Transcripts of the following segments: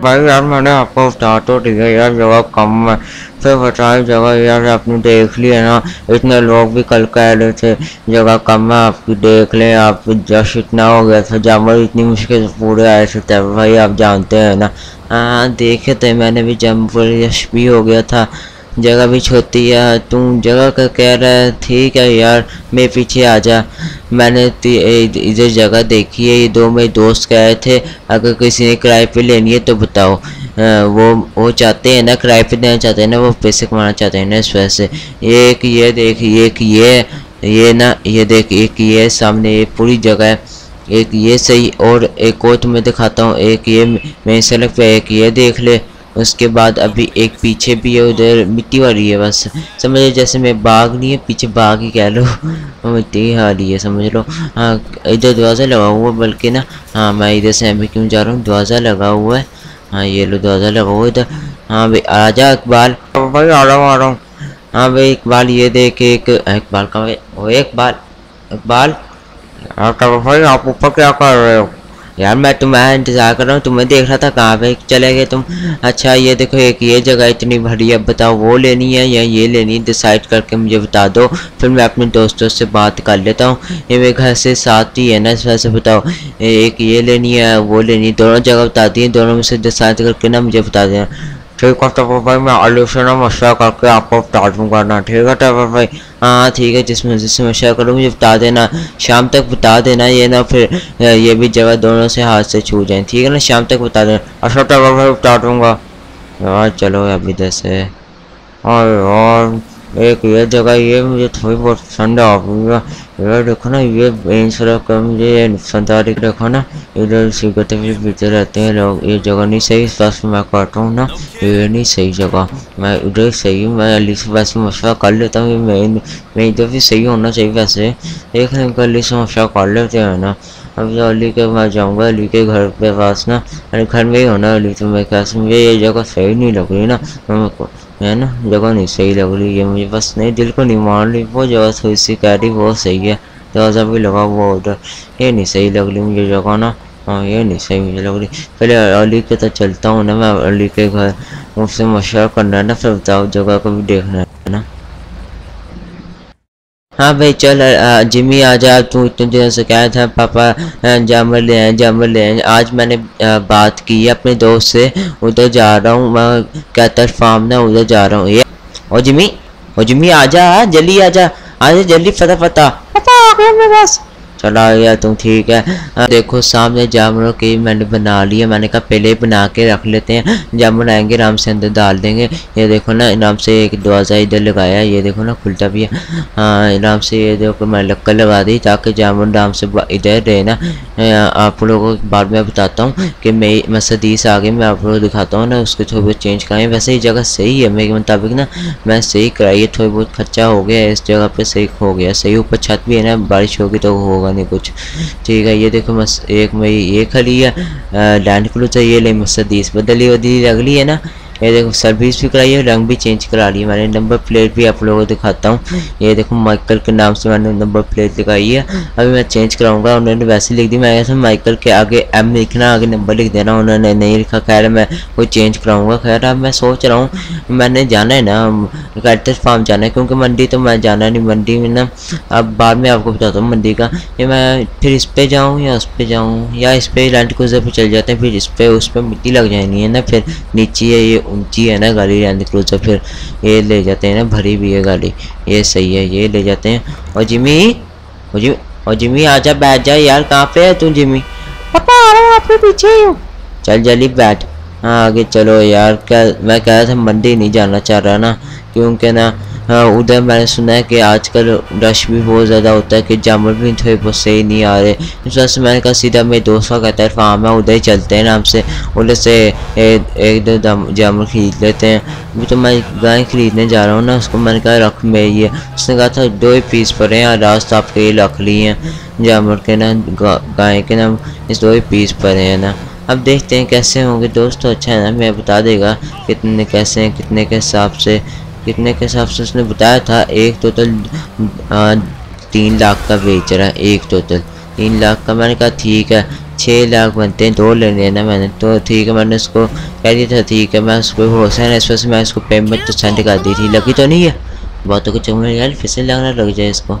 भाई यार मैंने आपको बता तो दिया यार जगह कम है, फिर बताया जगह यार आपने देख ली है ना, इतने लोग भी कल कह रहे थे जगह कम है आपकी देख लें, आप जश इतना हो गया था जमर इतनी मुश्किल से पूरे आए थे, तब भाई आप जानते हैं ना। हाँ देखे थे मैंने भी जम्पर यश भी हो गया था जगह भी छोटी है तू जगह का कह रहा है ठीक है यार मेरे पीछे आ जा। मैंने इधर जगह देखी है ये दो मेरे दोस्त कह रहे थे अगर किसी ने किराए पे लेनी है तो बताओ। आ, वो वो चाहते हैं ना किराए पे देना चाहते हैं ना वो पैसे कमाना चाहते हैं ना इस वजह से। एक ये देख एक ये ये ना ये देख एक ये सामने ये पूरी जगह है। एक ये सही और एक और तुम्हें दिखाता हूँ एक ये मेरी सड़क पे एक ये देख ले। उसके बाद अभी एक पीछे भी है उधर मिट्टी वाली है बस। समझ लो जैसे मैं बाघ नहीं है पीछे बाघ ही कह लो। मिट्टी वाली है समझ लो। हाँ इधर दरवाज़ा लगा हुआ बल्कि ना हाँ मैं इधर से अभी क्यों जा रहा हूँ दरवाज़ा लगा हुआ है। हाँ ये लो दरवाज़ा लगा हुआ इधर। हाँ भाई आ जा इकबाल भाई आ रहा हूँ आ रहा हूँ। हाँ भाई इकबाल ये देख एक हाँ, इकबाल का भाई वो इकबाल। हाँ, इकबाल भाई आप ऊपर क्या कर रहे हो? यार मैं तुम्हारा इंतज़ार कर रहा हूँ, तुम्हें देख रहा था कहाँ पे चले गए तुम। अच्छा ये देखो एक ये जगह इतनी भरी है बताओ वो लेनी है या ये लेनी है? डिसाइड करके मुझे बता दो, फिर मैं अपने दोस्तों से बात कर लेता हूँ। ये मेरे घर से साथ ही है ना, इस वजह से बताओ। एक ये लेनी है, वो लेनी है, दोनों जगह बता दी दोनों में से डिसाइड करके ना मुझे बता देना। ठीक है तो भाई मैं आलोचना ना मशा करके आपको बता दूँगा ना ठीक है तो भाई हाँ ठीक है जिसमें मस्जिद मैं शेयर करूँगी बता देना शाम तक बता देना ये ना, फिर ये भी जगह दोनों से हाथ से छू जाए ठीक है ना शाम तक बता देना अच्छा टावर भाई बता दूँगा यार चलो अभी जैसे और यार एक ये जगह, ये मुझे थोड़ी बहुत पसंद है इधर देखो ना ये इन सारा काम ये नुकसानदारी देखो ना इधर सिगरते भी पीते रहते हैं लोग ये जगह नहीं सही इस बात मैं कहता हूँ ना ये नहीं सही जगह मैं इधर सही हूँ मैं अली से वैसे मशवरा कर लेता हूँ मैं मैं इधर भी सही होना चाहिए वैसे देख रहे हैं अली से मशवरा कर लेते हैं ना अब जो अली के मैं जाऊँगा अली के घर पे पास ना अरे घर में ही होना अली तो मैं कैसे मुझे ये जगह सही नहीं लग रही ना मेरे है ना? जगह नहीं, सही लग रही है मुझे। बस नहीं, दिल को नहीं मान रही। वो जगह थोड़ी सी कह रही बहुत सही है। दरवाज़ा भी लगा हुआ उधर। ये नहीं सही लग रही मुझे जगह ना। हाँ ये नहीं सही मुझे लग रही। पहले अली के तो चलता हूँ ना मैं, अली के घर। मुझसे मशा करना है ना, फिर बताओ जगह को भी देखना है ना। हाँ भाई, चल जिमी आ जा, तू इतने दिनों से कह था, पापा जामर ले आए जामर ले आए। आज मैंने बात की है अपने दोस्त से, उधर जा रहा हूँ मैं कहता फार्म ना, उधर जा रहा हूँ, ये। ओ जिमी ओ जिमी आ जा, जल्दी आ जा आ जा, जल्दी फता फता आ गया मेरे पास चला गया तुम ठीक है। देखो, सामने जामुनों की मैंने बना लिया मैंने कहा, पहले बना के रख लेते हैं। जामुन आएँगे, आराम से अंदर डाल देंगे। ये देखो ना, आराम से एक दरवाज़ा इधर लगाया ये देखो ना, खुलता भी है। हाँ से ये देखो मैं लक्कर लगा दी ताकि जामुन आराम से इधर रहे ना। आप लोगों को बाद में बताता हूँ कि मैं मसदीस आगे मैं आप लोगों को दिखाता हूँ ना, उसके थोड़ी बहुत चेंज कराएँ। वैसे ये जगह सही है, मेरे मुताबिक ना। मैं सही कराई थोड़ी बहुत खर्चा हो गया इस जगह पर सही हो गया सही ऊपर छत भी है ना, बारिश होगी तो होगा नहीं कुछ। ठीक है, ये देखो मस एक मई ये खाली है। डैंड फ्लू चाहिए ले, मस्त दीस बदली वो दीदी अगली है ना? ये देखो सर्विस भी कराई है, रंग भी चेंज करा ली है मैंने नंबर प्लेट भी आप लोगों को दिखाता हूँ। ये देखो माइकल के नाम से मैंने नंबर प्लेट दिखाई है। अभी मैं चेंज कराऊँगा, उन्होंने वैसे लिख दी। मैं ऐसे माइकल के आगे एम लिखना, आगे नंबर लिख देना, उन्होंने नहीं लिखा। खैर, मैं वो चेंज कराऊँगा। खैर, अब मैं सोच रहा हूँ, मैंने जाना है ना कैरेक्टर फार्म जाना है, क्योंकि मंडी तो मैं जाना नहीं, मंडी में ना। अब बाद में आपको बताता हूँ मंडी का। ये मैं फिर इस पर जाऊँ या उस पर जाऊँ, या इस पर लैंड क्रूजर पर चल जाते हैं, फिर इस पर उस पर मिट्टी लग जाएँगी, है ना। फिर नीचे ये ऊँची है ना गाड़ी लैंड क्रूजर फिर ये ले जाते हैं ना भरी भी है गाड़ी। ये सही है ये ले जाते हैं। और जिमी और जिमी आ जा बैठ जा यार कहाँ पे है तू जिमी? पापा आ रहा हूँ आपके पीछे। ही चल जल्दी बैठ। हाँ आगे चलो यार क्या मैं कह रहा था मंडी नहीं जाना चाह रहा ना क्योंकि ना हाँ उधर मैंने सुना है कि आजकल रश भी बहुत ज़्यादा होता है कि जामर भी थोड़े बहुत सही नहीं आ रहे। इस वजह से मैंने कहा सीधा मेरे दोस्तों का तरफ़ फार्म है हाँ, उधर ही चलते हैं नाम से। उधर से एक, दो जामुन खरीद लेते हैं। अभी तो मैं गाय खरीदने जा रहा हूँ ना उसको मैंने कहा रख मेरी है। उसने कहा था दो ही पीस पड़े हैं रास्ता आपके ये रख लिए हैं। जामुन के ना गाय के ना इस दो ही पीस पड़े हैं ना। अब देखते हैं कैसे होंगे। दोस्तों तो अच्छा है ना मैं बता देगा कितने कैसे हैं कितने के हिसाब से। कितने के हिसाब से उसने बताया था, एक टोटल तीन लाख का बेच रहा है, एक टोटल तीन लाख का मैंने कहा, ठीक है छः लाख बनते हैं, दो लेने ना मैंने। तो ठीक है, मैंने उसको कह दिया था, ठीक है, मैं उसको भरोसा है इस मैं उसको पेमेंट तो सेंड कर दी थी। लगी तो नहीं है। बहुत कुछ चंगे यार फिर से लगना लग जाए इसको।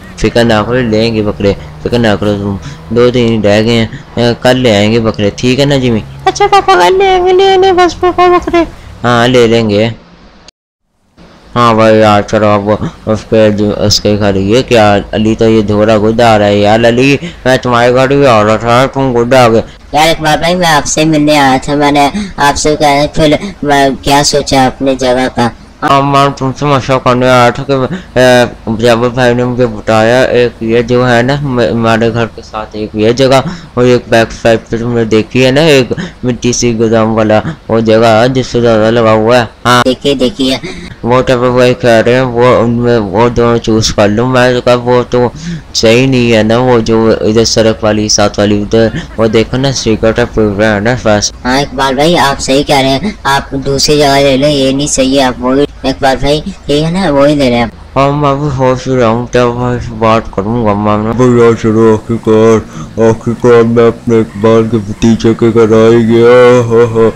फ़िक्र ना करो लेंगे बकरे फ़िक्र ना करो तुम। दो दिन रह गए हैं कल ले आएँगे बकरे। ठीक है ना जिमी? अच्छा पापा कल ले आएँगे लेने बस पापा बकरे। हाँ ले लेंगे। हाँ भाई यार चलो अब उसके उसके घर ये क्या अली तो ये धोरा गुड आ रहा है। यार अली मैं तुम्हारे घर भी आ रहा था तुम गुड आ गए। यार इकबाल भाई मैं आपसे मिलने आया था मैंने आपसे कहा फिर मैं क्या सोचा अपनी जगह का? मैं तुमसे मशा करने आया था कि जाबर भाई ने मुझे बताया एक ये जो है ना हमारे घर के साथ एक ये जगह और एक बैक साइड पे तुमने देखी है ना एक मिट्टी सी गोदाम वाला वो जगह जिससे ज़्यादा लगा हुआ है। हाँ। देखिए देखिए। वो तो वही कह रहे हैं वो उनमें वो दोनों चूज़ कर लूँ। मैं तो कहा वो तो सही नहीं है ना वो जो इधर सड़क वाली साथ वाली उधर वो देखो ना सीक्रेट है ना बस। हाँ इकबाल भाई आप सही कह रहे हैं। आप दूसरी जगह ले लो ये नहीं सही है आप वो इकबाल भाई ठीक है ना वो ही ले रहे हैं हाँ मैं सोच रहा हूँ तब मैं बात करूँगा मैं भैया चलो आखिरकार आखिरकार मैं अपने इकबाल के भतीजे के घर आ गया हाँ हाँ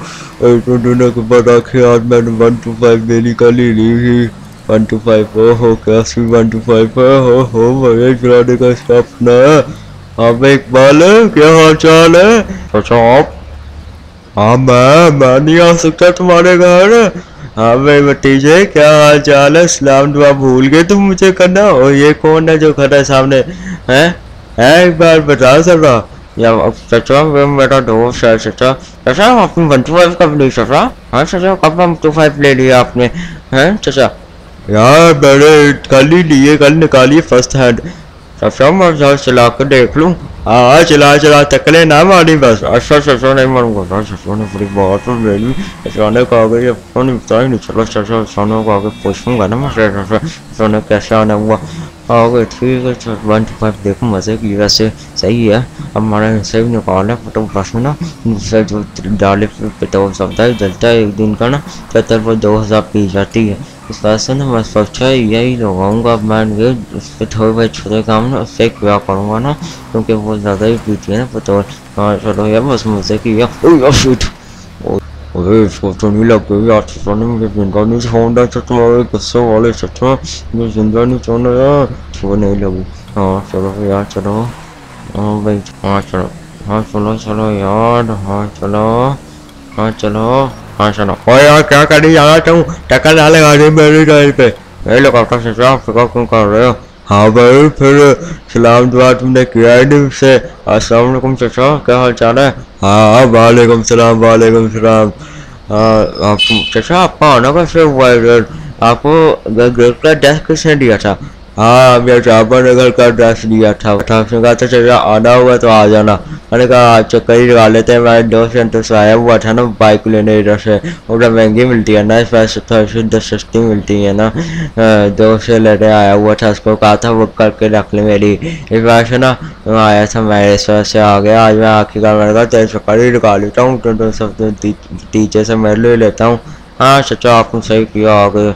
इतने दिनों के बाद आखिर आज मैंने वन टू फाइव मेरी कल ही ली थी वन टू फाइव ओ हो क्या सी वन टू फाइव है हो हो भैया चलाने का स्टाफ ना है हाँ भाई इकबाल है क्या हाल चाल है अच्छा आप हाँ मैं मैं नहीं आ सकता तुम्हारे घर हाँ भाई भतीजे क्या हाल चाल है? सलाम दुआ भूल गए तुम मुझे करना? और ये कौन है जो खड़ा है सामने? हैं? हैं एक बार बता सकता या, चाचा मेरा दोस्त है, चाचा। चाचा आपने वन टू फाइव कब ली हाँ कब वन टू फाइव ले लिया आपने? हैं, चाचा? यार, मैंने कल ही लिए कल निकाली फ़र्स्ट हैंड चाचा, मैं चला कर देख लूँ। हाँ चला चला तकले ना मारी बस अच्छा चाचा नहीं मारूँगा चाचा ने बड़ी बात तो ले ली चाचा ने कहा कि आपको नहीं पता ही नहीं चलो चाचा चाचा ने कहा कि पूछूँगा ना मैं चाचा चाचा ने कैसे आना हुआ ओके ठीक है वन टू फाइव देखो मज़े की वैसे सही है अब हमारा हिस्सा भी निकाल है फ़ोटो बस में ना दूसरा जो डाले पे तो सबता है जलता है एक दिन का ना चतर पर दो हज़ार पी जाती है इस वजह से ना मैं सोचा यही लगाऊँगा अब मैं ये उस पर थोड़े बहुत छोटे काम ना उससे क्या करूँगा ना क्योंकि वो ज़्यादा ही पीती है ना हाँ चलो यार बस मज़े की है अरे इसको तो नहीं लग गई यार चचा ने मुझे ज़िंदा नहीं छोड़ा चचा तुम्हारे गुस्से वाले चचा मुझे ज़िंदा नहीं छोड़ना यार वो नहीं लगी हाँ चलो यार चलो हाँ भाई हाँ चलो हाँ चलो चलो यार हाँ चलो हाँ चलो हाँ चलो ओ यार, क्या करने जा रहा हूँ टक्कर डाले, गाड़ी मेरी गाड़ी पे। ये लोग आपका चचा फ़िक्र क्यों कर रहे हो? हाँ भाई, फिर सलाम दुआ तुमने किया है नहीं अस्सलाम वालेकुम, चाचा, क्या हाल चाल है हाँ वालेकुम सलाम वालेकुम सलाम। हाँ चाचा, आपका आना कैसे हुआ इधर आपको घर का ड्रेस किसने दिया था? हाँ मेरे चापा ने घर का ड्रेस दिया था। था, उसने कहा था चाचा आना हुआ तो आ जाना। मैंने कहा आज चक्कर ही लगा लेते हैं। मैं दो सेंटर से आया हुआ था ना, बाइक लेने इधर से और महँगी मिलती है ना, इस वैसे थोड़ी सी दस सस्ती मिलती है ना। दोस्त से लेने आया हुआ था, उसको कहा था वो करके रख ले मेरी। इस वजह से ना आया था, मैं इस वजह से आ गया। आज मैं आखिरकार मैंने कहा, तेरे चक्कर ही लगा लेता हूँ तो सब टीचर से मैं ले लेता हूँ। हाँ चाचा, आपने सही किया, आ गए।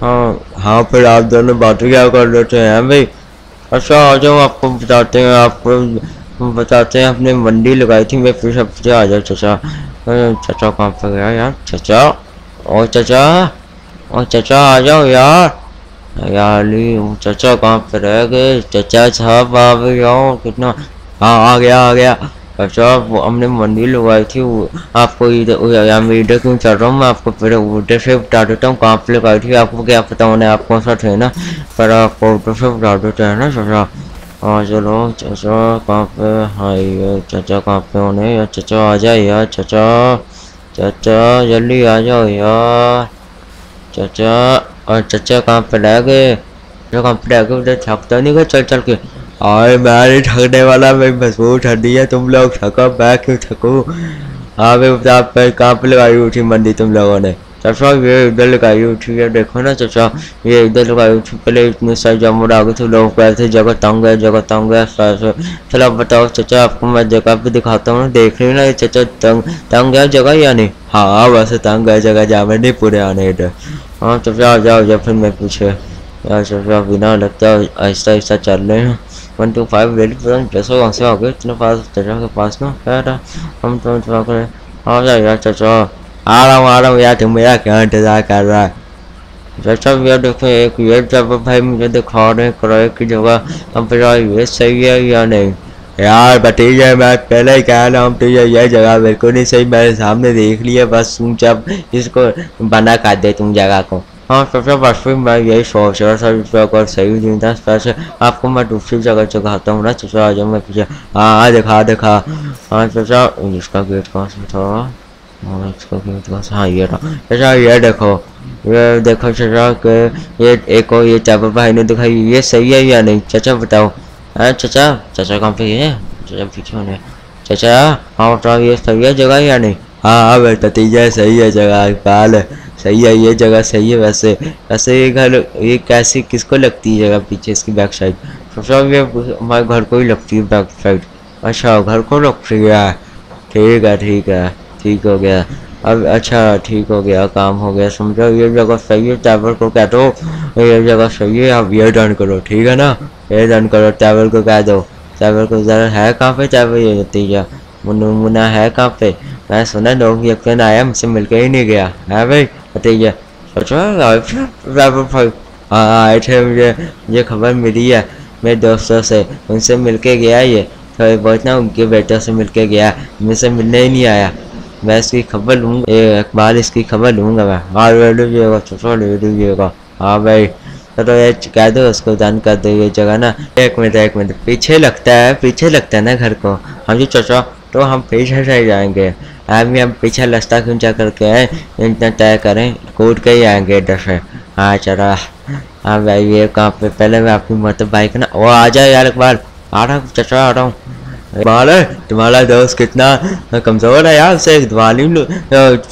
हाँ। हाँ फिर आप दोनों बातें क्या कर लेते हैं भाई। अच्छा आ जाओ, आपको बताते हैं, आपको बताते हैं, अपने मंडी लगाई थी, मैं फिर सब आ जाओ चचा। चचा कहाँ पर गया यार? चचा? और चचा? ओ, चचा, आ जाओ यार। यार चचा कहाँ पे रह गए? चचा साहब आ जाओ कितना? हाँ आ गया आ गया। अच्छा हमने मंदिर लगवाई थी आपको इधर मैं इधर क्यों चल रहा हूँ? मैं आपको फिर उधर से बता देता हूँ, कहाँ पे लगाई थी? आपको क्या पता होने आप कौन सा थे ना? पर आपको उधर से बता देते हैं ना, चाचा? हाँ चलो, चाचा, कहाँ पे? हाँ ये चाचा कहाँ पे होने? यार चाचा आ जाए यार, चाचा। चाचा, जल्दी आ जाओ यार। चाचा, और चाचा कहाँ पे रह गए? कहाँ पे रह गए? उधर थकता नहीं गए चल चल के। और मैं नहीं वाला मैं मज़बूत हड्डी है, तुम लोग थको मैं क्यों थकूँ हाँ बता आप कहाँ पे लगाई थी मंडी तुम लोगों ने। चाचा, ये इधर लगाई थी, ये देखो ना चाचा, ये इधर लगाई थी, पहले इतने सारे जमुन आ गई थी लोग कह थे, जगह तंग है, जगह तंग है चलो बताओ चाचा, आपको मैं जगह पे दिखाता हूँ, देख रही हूँ ना ये चाचा, तंग तंग है जगह या नहीं? हाँ वैसे तंग है जगह जा में नहीं पूरे आने इधर। हाँ चाचा, आ जाओ जा फिर मैं पूछे। यार चाचा, बिना लगता है आहिस्ता आहिस्ता चल रहे हैं। वन टू फाइव पैसा कहाँ से आ गए इतने पास चाचा के पास ना हम तो आ जाओ यार चाचा आ रहा हूँ आ रहा हूँ यार तुम मेरा क्या इंतज़ार कर रहा है भैया देखो एक जब भाई मुझे दिखा रहे की जगह ये सही है या नहीं यार भतीजा मैं पहले ही कह रहा हूँ तुझे यह जगह बिल्कुल नहीं सही मेरे सामने देख लिया बस तुम जब इसको बना कर दे तुम जगह को हाँ सबसे बस फिर मैं यही सोच रहा था इस अगर सही नहीं था वैसे आपको मैं दूसरी जगह चढ़ाता हूँ ना चाचा आ जाओ मैं पीछे हाँ हाँ दिखा दिखा। हाँ चाचा इसका गेट कहाँ से था? हाँ इसका गेट कहाँ से? हाँ ये था चाचा ये देखो ये देखो चाचा, के ये एक और ये चावल भाई ने दिखाई, ये सही है या नहीं? चाचा बताओ। हाँ चाचा चाचा कहाँ पे है? चाचा पीछे होने। चाचा हाँ बताओ, ये सही है जगह या नहीं? हाँ हाँ बेटा तीजा सही है जगह पाल सही है, ये जगह सही है, वैसे वैसे ये घर, ये कैसी, किसको लगती है जगह पीछे इसकी बैक साइड सबसे ये हमारे घर को ही लगती है बैक साइड अच्छा घर को लगती है, ठीक है ठीक है, ठीक हो गया। अब अच्छा ठीक हो गया, काम हो गया, समझो, ये जगह सही है टावर को कह दो, ये जगह सही है आप ये डन करो, ठीक है ना? ये डन करो टावर को कह दो। टावर को ज़रा है कहाँ पे टावर ये नतीजा मुन्ना है कहाँ पे? मैं सुना, लोग यकीन आया, मुझसे मिलके ही नहीं गया, है भाई? भाई हाँ आए थे मुझे खबर मिली है मेरे दोस्तों से उनसे मिलके गया ये थोड़े बहुत ना उनके बेटों से मिलके गया मुझसे मिलने ही नहीं आया मैं इसकी खबर लूँगा अखबार इसकी खबर लूँगा मैं हाँ ले लीजिएगा छोटा ले लीजिएगा हाँ भाई चलो ये कह दो उसको दान कर दो ये जगह ना एक मिनट एक मिनट पीछे लगता है पीछे लगता है ना घर को हम जी चाचा तो हम पीछे से जाएँगे हम हम पीछे रास्ता क्यों जा करके आए इतना तय करें, कूद के ही आएँगे इधर से। हाँ चला। हाँ भाई, ये कहाँ पे? पहले मैं आपकी मतलब बाइक ना वो आ जाए यार एक बार। आ रहा हूँ, चचा आ रहा हूँ। इकबाल तुम्हारा दोस्त कितना कमज़ोर है यार, उसे दिवाली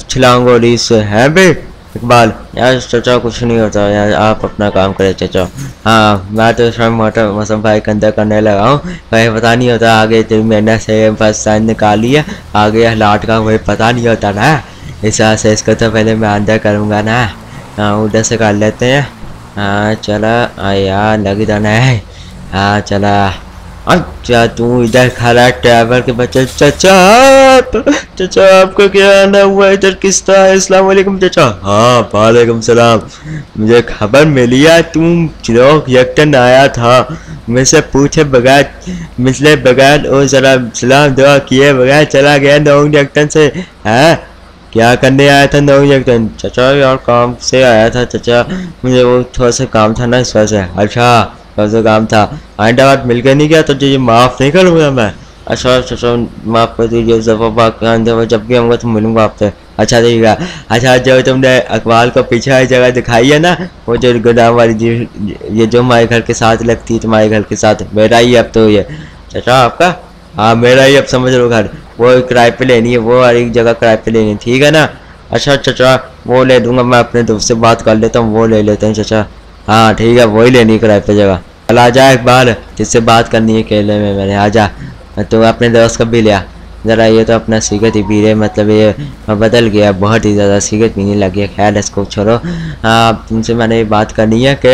छिलाऊँगा और इससे है भाई? इकबाल, यार चाचा कुछ नहीं होता, यार आप अपना काम करें चाचा। हाँ मैं तो शाम मोटर मौसम भाई के अंदर करने लगा हूँ। भाई पता नहीं होता, आगे तीन महीने से बस साइन निकाल लिया आगे लाट का वही पता नहीं होता ना। इस हिसाब से इसको तो पहले मैं अंदर करूँगा ना। हाँ उधर से कर लेते हैं। हाँ चला हाँ यार, लगी तो नहीं हाँ चला। अच्छा तू इधर खड़ा ट्रैवल के बच्चे चाचा चाचा, आपको क्या आना हुआ इधर किस तरह? अस्सलाम वालेकुम चाचा। हाँ वालेकुम सलाम। मुझे खबर मिली है, तुम चिरोक यकटन आया था। मुझसे पूछे बगैर मिसले बगैर और जरा सलाम दुआ किए बगैर चला गया नौंग यकटन से। है? क्या करने आया था नौ यकटन चाचा, यार काम से आया था, चाचा। मुझे वो थोड़ा सा काम था ना, इस वजह से। अच्छा कौन सा काम था। आइंदा बात मिल के नहीं गया तो तुझे माफ़ नहीं करूँगा मैं। अच्छा अच्छा माफ़ कर दीजिए, जब जब भी आऊँगा तो मिलूँगा आपसे। अच्छा है। अच्छा जो तुमने अखबार को पीछे वाली जगह दिखाई है ना, वो जो गोदाम वाली जी, ये जो हमारे घर के साथ लगती है, तुम्हारे घर के साथ, मेरा ही अब तो ये। चाचा आपका? हाँ मेरा ही अब समझ लो घर। वो किराए पे लेनी है, वो वाली जगह किराए पे लेनी है, ठीक है ना? अच्छा चाचा वो ले दूँगा मैं, अपने दोस्त से बात कर लेता हूँ, वो ले लेते हैं चाचा हाँ ठीक है, वही लेनी है किराए पे जगह। आ जा एक बार, जिससे बात करनी है केले में मैंने जा। तो अपने दोस्त का भी लिया ज़रा ये तो अपना सिगरेट ही पी रहे मतलब ये बदल गया। बहुत ही ज़्यादा सिगरेट पीने लग गया। खैर, इसको छोड़ो। अब तुमसे मैंने ये बात करनी है कि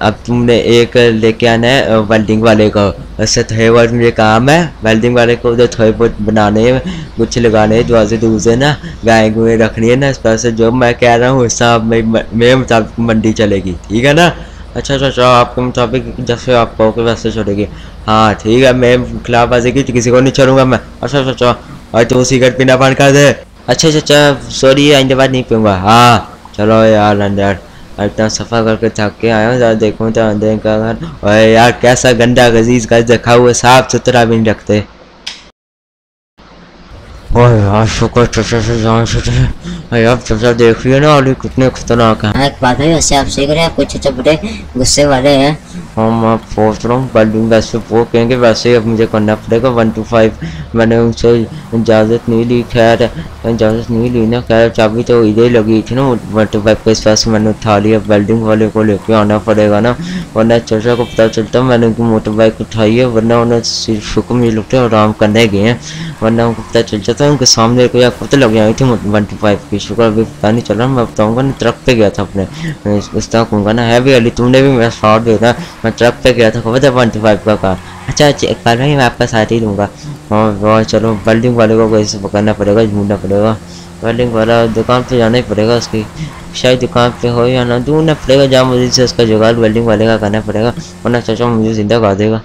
अब तुमने एक लेके आना है वेल्डिंग वाले को। उससे थोड़े बहुत मुझे काम है। वेल्डिंग वाले को उधर थोड़े बहुत बनाने हैं कुछ लगाने दुआजे दूजे ना, गाय गुए रखनी है ना, इस पर से जो मैं कह रहा हूँ उस उससे मेरे मुताबिक मंडी चलेगी। ठीक है ना? अच्छा अच्छा अच्छा आपके मुताबिक जैसे आप कहोगे वैसे छोड़ेगी। हाँ ठीक है, मैं खिलाफबाजी की किसी को नहीं छोड़ूँगा मैं। अच्छा अच्छा अच्छा और तू सिगरेट पीना बंद कर दे। अच्छा अच्छा अच्छा सॉरी आइंदे बाद नहीं पीऊँगा। हाँ चलो यार, अंदर। इतना सफ़ा करके थक के आया हूँ देखूँ तो अंदर का घर और यार, कैसा गंदा गजीज का देखा हुआ साफ़ सुथरा भी नहीं रखते। ओए यार शुक्र चचा से जान से अरे आप चचा देख रही है ना अली कितने खतरनाक है। हाँ एक बात है वैसे आप सीख रहे हैं कुछ चचा बड़े गुस्से वाले हैं। हम आप सोच रहा हूँ बिल्डिंग वैसे वो कहेंगे वैसे ही अब मुझे करना पड़ेगा वन टू फाइव मैंने उनसे इजाज़त नहीं ली खैर इजाज़त नहीं ली ना खैर चाबी तो इधर ही लगी थी ना वन टू फाइव इस वजह मैंने उठा लिया बिल्डिंग वाले को लेके आना पड़ेगा ना वरना चचा को पता चलता मैंने उनकी मोटर बाइक उठाई है वरना उन्हें सिर्फ़ हुक्म ये और आराम करने गए हैं वरना उनको पता चल जाता उनके सामने कोई आप पता लग आई थी वन टू फाइव की शुक्र अभी पता नहीं चल रहा मैं बताऊँगा ना ट्रक पे गया था अपने इस तरह कहूँगा ना है भी अली तुमने भी मेरा साथ देना मैं ट्रक पे गया था खबर था वन टू फाइव का कार अच्छा अच्छा भाई मैं आपका साथ ही दूँगा और और चलो वेल्डिंग वाले को कैसे पकड़ना पड़ेगा, ढूंढना पड़ेगा। वेल्डिंग वाला दुकान पे जाना ही पड़ेगा उसकी। शायद दुकान पे हो या ना, ढूंढना पड़ेगा, जहाँ मुझे से उसका जुगाड़ वेल्डिंग वाले का करना पड़ेगा, वरना चाचा मुझे ज़िंदा कर देगा।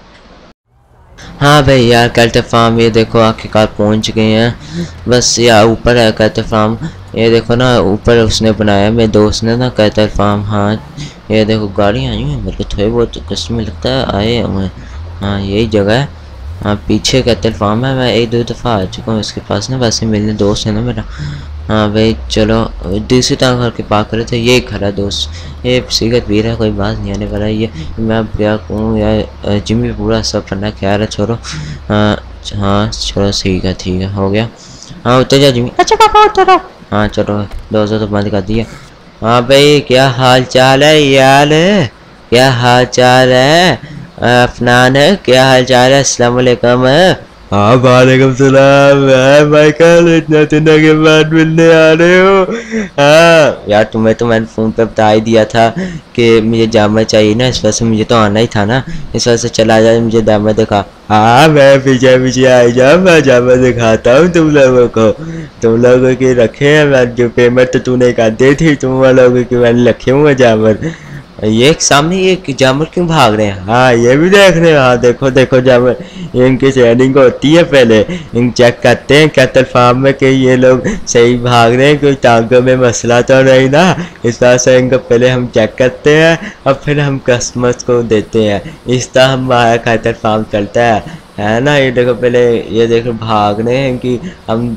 हाँ भाई यार कैल्टे फार्म ये देखो, आखिरकार पहुँच गए हैं। बस यार ऊपर है कैल्टे फार्म ये देखो ना, ऊपर उसने बनाया, मेरे दोस्त ने ना कैल्टे फार्म हाँ ये देखो, गाड़ियाँ आई हैं, मेरे को थोड़े बहुत कस्ट में लगता है, आए हुए हाँ यही जगह है। हाँ पीछे कैटल फार्म है मैं एक दो दफ़ा आ चुका हूँ इसके पास ना वैसे मिलने दोस्त है ना मेरा। हाँ भाई चलो दूसरी तरह घर के पार्क करे थे ये खड़ा दोस्त ये सिगरेट पी रहा है कोई बात नहीं आने वाला है ये मैं अब क्या कहूँ यार जिम्मी पूरा सब करना ख्याल है छोड़ो। हाँ हाँ चलो ठीक है ठीक है हो गया। हाँ उतर जा जिम्मी अच्छा पापा उतरो हाँ चलो दोस्तों तो बंद कर दिया। हाँ भाई क्या हाल चाल है यार? क्या हाल चाल है? अफनान है क्या हाल चाल है? अस्सलाम वालेकुम हाँ वालेकुम सलाम। है माइकल इतना दिनों के बाद मिलने आ रहे हो। हाँ। यार तुम्हें तो मैंने फ़ोन पे बता ही दिया था कि मुझे जामा चाहिए ना इस वजह से मुझे तो आना ही था ना। इस वजह से चला जाए मुझे जामा दिखा। हाँ मैं पीछे पीछे आई जा मैं जामा दिखाता हूँ तुम लोगों को। तुम लोगों के रखे हैं मैं जो पेमेंट तो तूने कर दी थी तुम लोगों की मैंने रखे हुए जामर ये एक सामने ये जामर क्यों भाग रहे हैं? हाँ ये भी देख रहे हैं। हाँ देखो देखो जब इनकी ट्रेनिंग होती है पहले। इन चेक करते हैं, कैटल फार्म में कि ये लोग सही भाग रहे हैं, कोई टांगों में मसला तो नहीं ना? इस तरह से इनको पहले हम चेक करते हैं, और फिर हम कस्टमर्स को देते हैं। इस तरह हमारा कैटल फार्म चलता है। है ना? ये देखो पहले, ये देखो भाग रहे हैं कि हम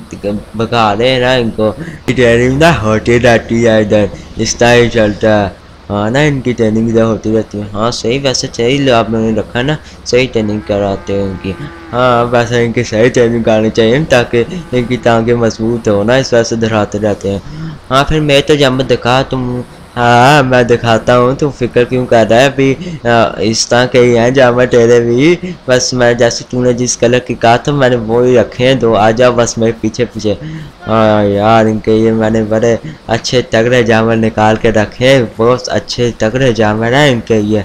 भगा रहे हैं ना इनको। ट्रेनिंग ना होती रहती है इधर। इस तरह ही चलता हाँ। ना, इनकी ट्रेनिंग इधर होती रहती है। हाँ सही, वैसे सही आप लोगों ने रखा ना, सही ट्रेनिंग कराते हैं उनकी हाँ वैसे इनकी सही ट्रेनिंग करानी चाहिए ताकि इनकी टाँगें मज़बूत हो ना, इस वैसे धराते रहते हैं। हाँ फिर मैं तो जब दिखा, तुम हाँ मैं दिखाता हूँ, तू फ़िक्र क्यों कर रहा है? अभी इस तरह के ही हैं, जामा तेरे भी। बस मैं जैसे तूने जिस कलर की कहा था, मैंने वो ही रखे हैं, दो आ जाओ, बस मेरे पीछे पीछे हाँ यार, इनके ये मैंने बड़े अच्छे तगड़े जामर निकाल के रखे हैं, बहुत अच्छे तगड़े जामर हैं इनके ये।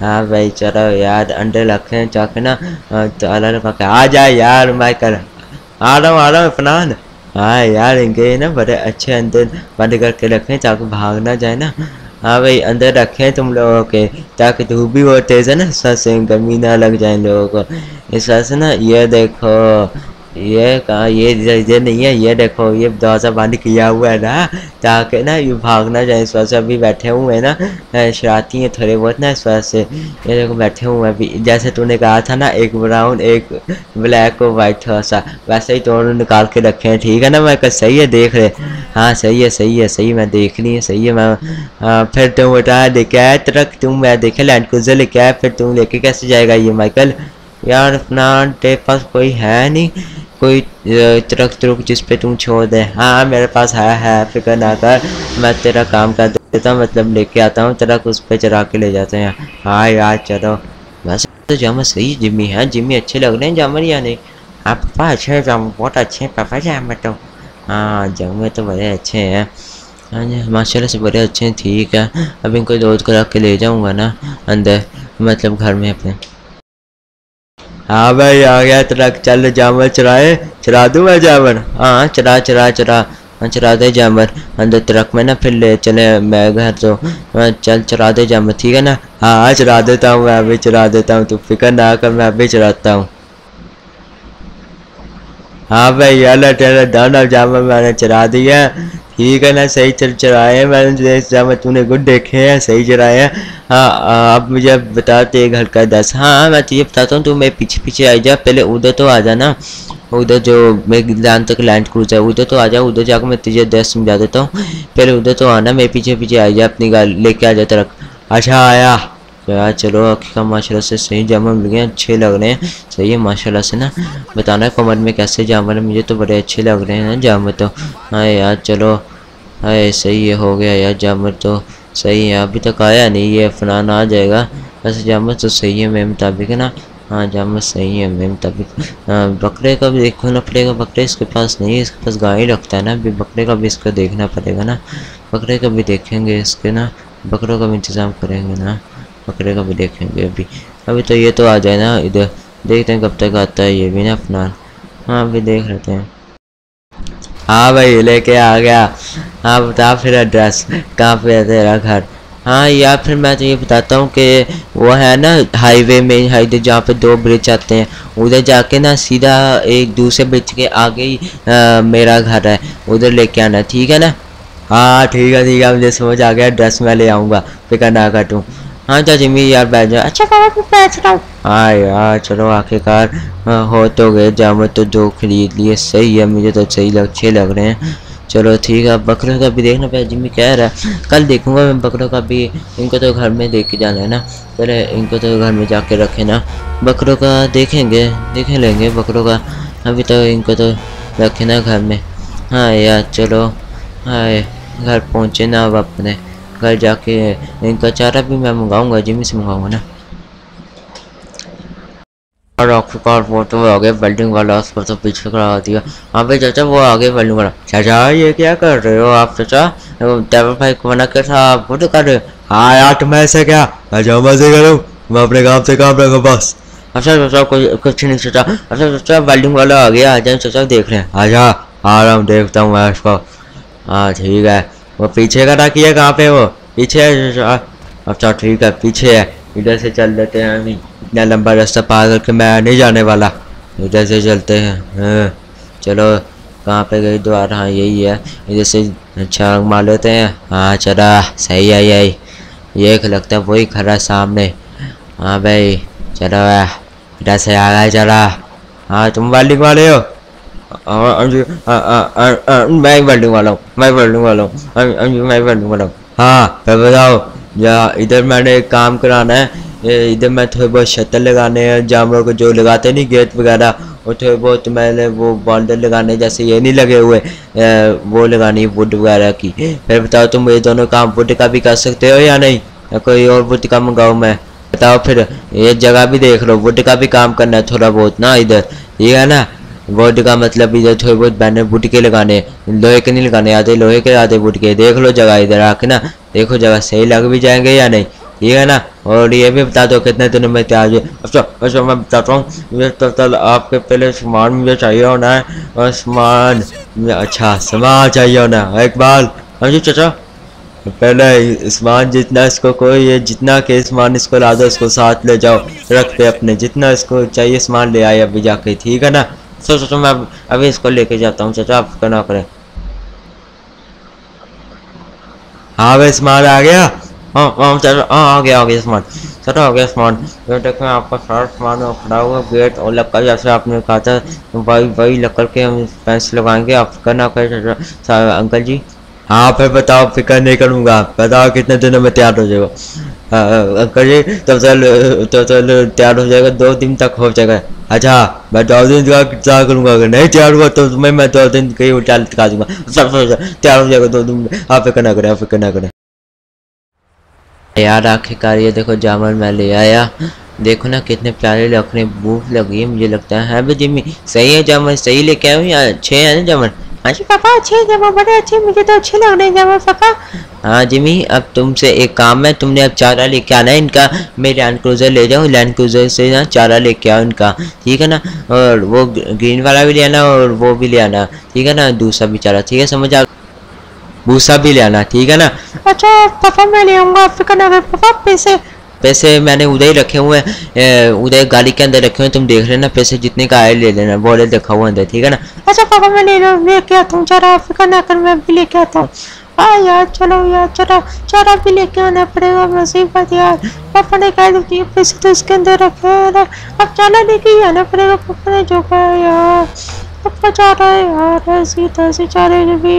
हाँ भाई, चलो यार, अंडे रखे हैं, चौके ना तो अलग आ जा यार, मैं कर, आ रहा हूँ, आ रहा हूँ फनान हाँ यार, इनके ना बड़े अच्छे अंदर बंद करके रखें ताकि भाग ना जाए ना। हाँ भाई, अंदर रखें तुम लोगों के, ताकि धूप भी बहुत तेज़ है ना सर से गर्मी ना लग जाए लोगों को। इस वजह से ना, ये देखो ये कहा, ये ये नहीं है, ये देखो, ये दरवाज़ा बंद किया हुआ है ना, ताकि ना ये भागना जाए, इस वजह से अभी बैठे हुए हैं ना शरारती हैं थोड़े बहुत ना, इस वजह से, ये देखो बैठे हुए हैं अभी, जैसे तूने कहा था ना, एक ब्राउन, एक ब्लैक और वाइट थोड़ा सा, वैसे ही दोनों निकाल के रखे हैं, ठीक है ना, मैं सही है, देख रहे हाँ सही है सही है, सही मैं देख रही है, सही है, मैं हाँ फिर तुम बता लेके आया तुम मैं देखे लैंड क्रूजर लेके आया फिर तुम लेके कैसे जाएगा ये माइकल यार, अपना, तेरे पास कोई है नहीं कोई ट्रक ट्रुक जिस पे तुम छोड़ दे। हाँ मेरे पास है है, फ़िक्र ना कर। मैं तेरा काम कर देता हूँ मतलब लेके आता हूँ, ट्रक उस पर चरा के ले जाते हैं। हाँ यार, चलो। बस तो जामा सही जिम्मी है। जिम्मी अच्छे लग रहे हैं जामर या नहीं? हाँ पापा अच्छे हैं जामर बहुत अच्छे हैं, पापा जामर तो। हाँ जामर तो बड़े अच्छे हैं। हाँ जी, माशाल्लाह से बड़े अच्छे हैं, ठीक है। अब इनको रोज करा के ले जाऊँगा ना, अंदर मतलब घर में अपने। हाँ भाई आ गया ट्रक। चल जामर चराए। चरा दूँ मैं जामर? हाँ चरा चरा चरा। हाँ चरा दे जामर। अंदर ट्रक में ना फिर ले चले मैं घर तो। हाँ, चल चरा दे जामर ठीक है ना? हाँ चरा देता हूँ मैं अभी चरा देता हूँ। तू फ़िक्र ना कर मैं अभी चराता हूँ। हाँ भाई अल्लाह तेरा दाना जामा मैंने चरा दिया ठीक है ना सही चल चराए मैंने तूने गुड देखे हैं, सही चराए हैं। हाँ आप मुझे बताते एक हल्का दस। हाँ मैं तुझे बताता हूँ, तू मैं पीछे पीछे आ जा, पहले उधर तो आ जाना उधर जो मेरे ध्यान तक लैंड क्रूज है, उधर तो आ जाओ उधर जाकर मैं तुझे दस समझा देता हूँ। पहले उधर तो आना, मेरे पीछे पीछे आ जा, अपनी गाड़ी लेके आ जा तरक अच्छा आया। यार चलो हकीका माशाल्लाह से सही जामा मिल गए अच्छे लग रहे हैं। सही है माशाल्लाह से ना। बताना कमर में कैसे जामर है मुझे तो बड़े अच्छे लग रहे हैं ना जामर तो। हाँ यार चलो। हाँ सही है हो गया यार जामर तो। सही है अभी तक आया नहीं ये फनान आ जाएगा। वैसे जामर तो सही है मेरे मुताबिक ना। हाँ जामर सही है मेरे मुताबिक। हाँ, बकरे का भी देखना पड़ेगा बकरे इसके पास नहीं है इसके पास गाय रखता है ना। अभी बकरे का भी इसको देखना पड़ेगा ना। बकरे का भी देखेंगे इसके ना। बकरों का भी इंतज़ाम करेंगे ना। का भी देखेंगे अभी। अभी तो ये तो आ जाए ना इधर। देखते हैं कब तक आता है ये भी ना अपना। हाँ अभी देख लेते हैं। हाँ भाई लेके आ गया। हाँ बता फिर एड्रेस कहाँ पे है तेरा घर? हाँ या फिर मैं तो ये बताता हूँ कि वो है ना हाईवे में हाईवे जहाँ पे दो ब्रिज आते हैं। उधर जाके ना सीधा एक दूसरे ब्रिज के आगे ही आ, मेरा घर है। उधर लेके आना ठीक है ना? हाँ ठीक है ठीक है। मुझे समझ आ गया ड्रेस मैं ले आऊँगा। फ़िक्र ना काटूँ। हाँ तो जिमी यार बैठ जाओ। अच्छा पापा मैं बैठ रहा हूँ? हाँ यार चलो आखिरकार हाँ, तो गए जामुन तो दो खरीद लिए। सही है मुझे तो सही लग अच्छे लग रहे हैं। चलो ठीक है बकरों का भी देखना पड़ेगा जिम्मी कह रहा है। कल देखूँगा मैं बकरों का भी इनको तो घर में देख के जाना है ना। पहले इनको तो घर में जाके रखे ना। बकरों का देखेंगे देख लेंगे बकरों का। अभी तो इनको तो रखे ना घर में। हाँ यार चलो हाँ घर पहुँचे ना अब अपने। घर जाके इनका चारा भी मैं मंगाऊँगा जिम्मी से मंगाऊँगा ना। और आखिरकार वो तो आ गए वेल्डिंग वाला उसको तो पीछे करा दिया। हाँ भाई चाचा वो आ गए वेल्डिंग वाला। चाचा ये क्या कर रहे हो आप चाचा? ड्राइवर भाई को मना कर था आप वो तो कर रहे हो। हाँ यार तुम ऐसे क्या? मैं जाओ मज़े करूँ? मैं अपने काम से काम रखूँ बस। अच्छा चाचा कोई कुछ नहीं चाचा। अच्छा चाचा वेल्डिंग वाला आ गया आ जाए चाचा देख रहे हैं। आ जा आ रहा हूँ देखता हूँ मैं उसको हाँ ठीक है। वो पीछे का रखिए कहाँ पे वो? पीछे है अच्छा ठीक है पीछे है। इधर से चल देते हैं अभी इतना लंबा रास्ता पार करके मैं नहीं जाने वाला। इधर से चलते हैं हाँ, चलो कहाँ पे गई द्वार हाँ यही है। इधर से अच्छा मार लेते हैं। हाँ चला सही है यही। ये लगता है वही खड़ा सामने। हाँ भाई चलो इधर से आ गए चला। हाँ तुम वाली वाले हाँ, मैं वेल्डिंग वाला हूँ मैं वेल्डिंग वाला हूँ हाँ, हाँ मैं वाला हूँ। हाँ बताओ या इधर मैंने एक काम कराना है इधर मैं थोड़े बहुत शटर लगाने हैं जानवरों को जो लगाते नहीं गेट वगैरह और थोड़े बहुत मैंने वो बॉन्डर लगाने जैसे ये नहीं लगे हुए वो लगानी है वुड वगैरह की। फिर बताओ तुम ये दोनों काम वुड का भी कर सकते हो या नहीं? या कोई और वुड का मंगाऊँ मैं? बताओ फिर ये जगह भी देख लो वुड का भी काम करना है थोड़ा बहुत ना इधर ठीक है ना? वुड का मतलब इधर थोड़े बहुत बैनर वुड के लगाने, लोहे के नहीं लगाने आते, लोहे के आते वुड के। देख लो जगह इधर आके ना, देखो जगह सही लग भी जाएँगे या नहीं। ठीक है ना? और ये भी बता दो कितने दिनों में तैयार अच्छा अच्छा मैं बताता हूँ। ये तो तल आपके पहले सामान मुझे चाहिए होना है। और सामान अच्छा सामान चाहिए होना है। एक बार हाँ जी, चाचा। पहले सामान जितना इसको कोई ये जितना के सामान इसको ला दो, इसको साथ ले जाओ। रख पे अपने, जितना इसको चाहिए सामान ले आए अभी जाके। ठीक है ना? सो सोचो मैं अभी इसको लेके जाता हूँ चाचा आप करना करें हाँ? भाई सामान आ गया? हाँ हाँ चलो हाँ आ गया आ गया सामान चलो आ गया सामान ये देखो आपका सारा सामान खड़ा हुआ गेट और लक्कर जैसे आपने कहा था। वही वही लक्कर के हम पैसे लगाएँगे आप करना करें अंकल जी? हाँ फिर बताओ फ़िक्र नहीं करूँगा। बताओ कितने दिनों में तैयार हो जाएगा? हाँ, हाँ, जी तब तब तैयार हो जाएगा दो दिन तक हो जाएगा। अच्छा मैं दो दिन का करूँगा अगर नहीं तैयार हुआ तो मैं दो दिन कहीं लटका दूँगा। सब तैयार हो जाएगा दो दिन आप फ़िक्र करें आप फ़िक्र करें। यार आखिरकार ये देखो जामल मैं ले आया। देखो ना कितने प्यारे हैं भूख लगी है मुझे लगता है। हाँ भाई जिम्मी सही है जामल सही लेके आया हूँ अच्छे हैं ना जामल हाँ जी पापा अच्छे हैं जमा बड़े अच्छे मुझे तो अच्छे लग रहे हैं जमा पापा। हाँ जिमी अब तुमसे एक काम है तुमने अब चारा लेके आना है इनका। मैं लैंड क्रूजर ले जाऊँ लैंड क्रूजर से ना चारा लेके आओ इनका ठीक है ना? और वो ग्रीन वाला भी ले आना और वो भी ले आना ठीक है ना? दूसरा भी चारा ठीक है समझ आ भूसा भी ले आना ठीक है ना? अच्छा पापा मैं ले आऊँगा फ़िक्र ना पापा पैसे पैसे मैंने उधर ही रखे हुए हैं। उधर गाड़ी के अंदर रखे हुए हैं। तुम देख लेना, पैसे जितने का आए ले लेना। वॉलेट रखा हुआ अंदर, ठीक है ना? अच्छा पापा, मैं ले लेके आता हूँ जरा फ़िक्र ना कर मैं भी लेके आता हूँ। हाँ यार, चलो यार, चलो। चारा भी लेके आना पड़ेगा मुसीबत यार। पापा ने कह दी पैसे तो इसके अंदर रखे हैं ना। अब चारा लेके ही आना पड़ेगा, पापा ने जो कहा यार। पापा रहा है यार, ऐसी तैसी चारे भी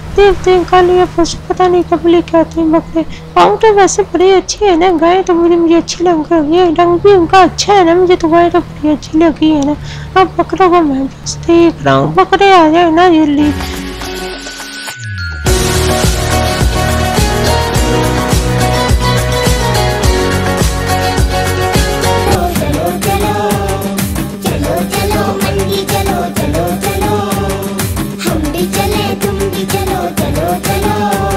देखते देख कल या पूछ पता नहीं कब लेके आते हैं बकरे पाँव तो वैसे बड़े अच्छे है ना गाय तो मुझे मुझे अच्छी लग रही है रंग भी उनका अच्छा है ना मुझे तो गाय तो बड़ी अच्छी लगी है ना। अब बकरों को मैं बस देख रहा हूँ बकरे आ जाए ना जल्दी।